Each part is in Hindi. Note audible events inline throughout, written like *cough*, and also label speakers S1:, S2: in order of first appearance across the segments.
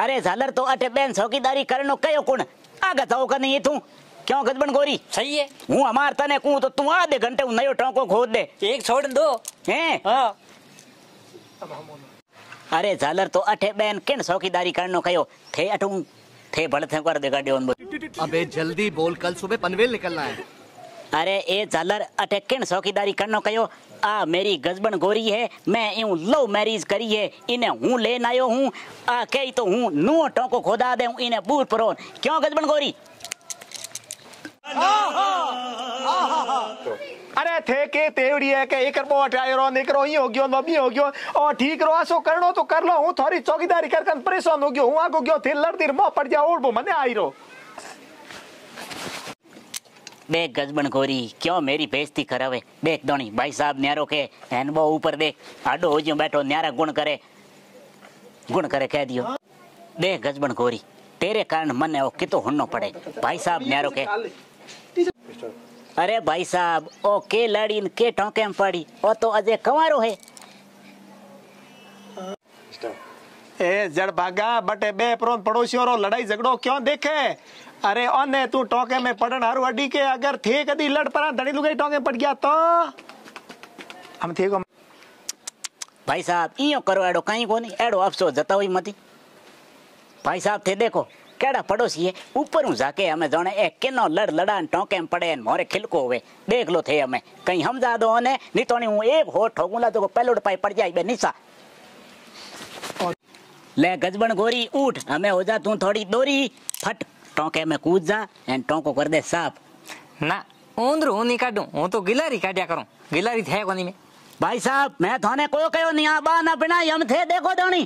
S1: अरे झालर तो अटे बेन चौकीदारी करनो कयो कुण? आगे जाओ का नहीं तू क्यों गजबन गोरी?
S2: सही है।
S1: हूँ अमार तने कहूँ तो तू आधे घंटे हूँ नयो टोंको खोद दे।
S2: एक छोड़ दो।
S1: हैं?
S2: हाँ।
S1: अरे झालर तो अठे बेन किन चौकीदारी करनो कयो? थे अटू? थे भले थे कर दे गाड़ी
S3: अबे जल्दी बोल कल सुबह पनवेल निकलना है।
S1: अरे, ए झालर अटे किन चौकीदारी करनो कयो। आ, मेरी गजबन गोरी है, मैं यूँ लव मैरिज करी है इन्हें हूँ लेन आयो हूँ। आ, कई तो हूँ नुओ टोंको खोदा दे इन्हें बूर परोन। क्यों गजबन गोरी?
S4: अरे थे के तेवड़ी है के एक रबो अठायरो निकरो, ही हो गयो, नबी हो गयो। और ठीक रो आसो करनो तो कर लो, हूँ थोड़ी चौकीदारी कर कर परेशान हो गयो, हूँ आगो गयो थे लड़ती मो पड़ जा ओढ़बो मने आई रो।
S1: देख गजबन गोरी क्यों मेरी बेइज्जती करावे देख दोनी भाई साहब न्यारो के हैनबो ऊपर देख आडो हो जो बैठो न्यारा गुण करे गुण करे कह दियो देख गजबन गोरी तेरे कारण मने ओ कितो हुन्नो पड़े भाई साहब न्यारो के अरे भाई साहब ओ के लड़ी के टोके में पड़ी ओ तो अजय कंवारो है
S4: ए जड़ भागा बटे बे प्रोन पड़ोसियों रो लड़ाई झगड़ो क्यों देखे अरे ओने तू टोके में पड़न हारू अडी के अगर थे कदी लड़ परा धनी लुगाई टोके पड़ गया तो हम थे को
S1: भाई साहब इयो करो एडो कहीं को नहीं एडो अफसोस जताओ ही मती भाई साहब थे देखो केड़ा पड़ोसी है ऊपर हूँ जाके हमें जाने एक किनो लड़ लड़ान टोके में पड़े मोरे खिलको हुए देख लो थे हमें कहीं हम जा दो ने नहीं तो नहीं हूँ एक हो ठोकूँगा तो पहले पाई पड़ जाए बे निशा ले गजबन गोरी उठ हमें हो जा तू थोड़ी दोरी। फट टोके में कूद जा एंड टोको कर दे साफ़।
S2: ना ऊंदरू ऊनी काढूं हूँ तो गिलारी काढ्या करूँ। गिलारी थे कोनी में?
S1: भाई साहब मैं थाने को कहो नहीं आ बा ना बिना हम थे देखो दोनी।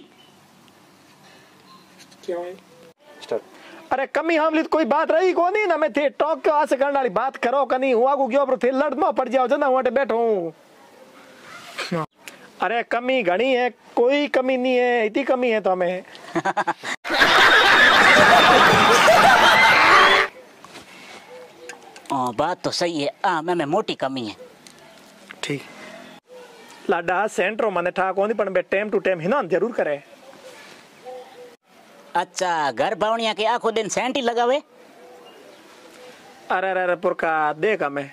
S4: अरे कमी हमली तो कोई बात रही को नहीं ना मैं थे टोक के आसे करने वाली बात करो कनी? हूँ आगो गयो पर थे लड़ मो पड़ जाओ जना वहाँ बैठो हूँ। अरे कमी घनी है कोई कमी नहीं है इतनी कमी है तो हमें।
S1: ओ, *laughs* बात तो सही है। आ मैं में मोटी कमी है।
S4: ठीक। लाडा सेंट्रो मने ठा कोनी पण बे टाइम टू टाइम हिना ज़रूर करे।
S1: अच्छा घर बावणिया के आखो दिन सेंटी लगावे?
S4: अरे अरे अरे पुरका देख हमें।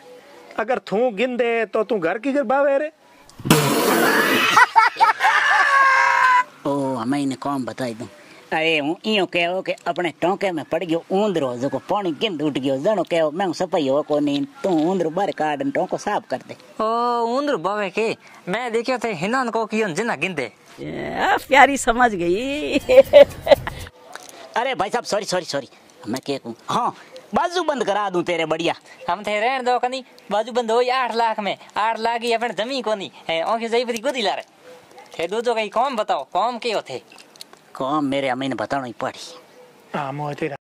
S4: अगर तू गिन दे तो तू घर की घर बावे रे।
S1: इन्हें कौन बताई दूँ अरे हूँ इयो कहो कि अपने टोंके में पड़ गयो ऊंदरो जो पानी गिंद उठ गयो जनो कहो मैं सफ़ाई हो को नहीं तू ऊंदरो बाहर काट न टोंको साफ़ कर दे।
S2: ओ ऊंदरू बावे के? मैं देखियो थे हिनन को कियन जिना गिंदे।
S5: प्यारी समझ गई। *laughs*
S1: अरे भाई साहब सॉरी सॉरी सॉरी मैं क्या कहूँ हाँ बाजू बंद करा दूँ तेरे बढ़िया।
S2: हम थे रहन दो कनी बाजू बंद हो आठ लाख में। आठ लाख ही अपन जमी कोनी है ओके जई परी गोदी ला रे थे दूजो कहीं कौन बताओ कौन के होते। थे
S1: कौन मेरे अमीन बताना ही पड़ी।
S4: आमो तेरा